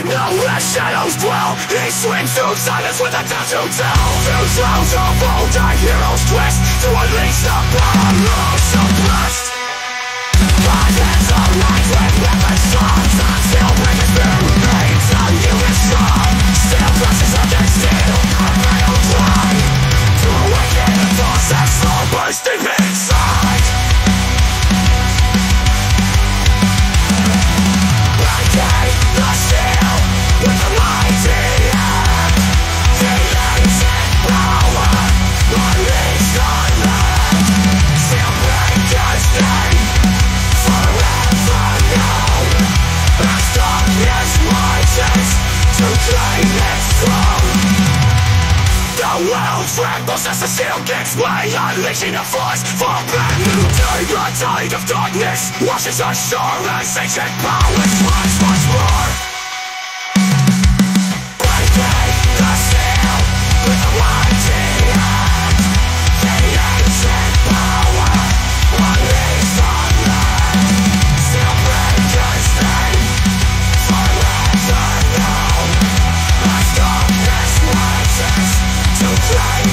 I know where shadows dwell He swings through silence with a death to tell. Two souls of old, I heroes twist To unleash the power. Rises to claim its throne The world trembles as the steel gives way Unleashing a force for brand new. Day The tide of darkness washes ashore As ancient powers rise once more Slide